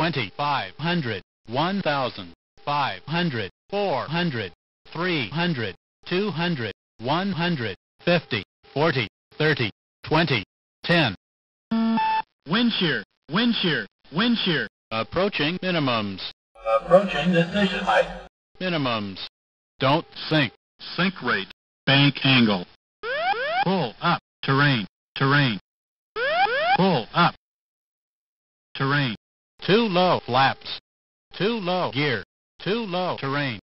twenty, five hundred, one thousand, five hundred, four hundred, three hundred, two hundred, one hundred, fifty, forty, thirty, twenty, ten. Wind shear, wind shear, wind shear. Approaching minimums. Approaching decision height. Minimums. Don't sink. Sink rate. Bank angle. Pull up. Terrain. Terrain. Pull up. Terrain. Too low flaps. Too low gear. Too low terrain.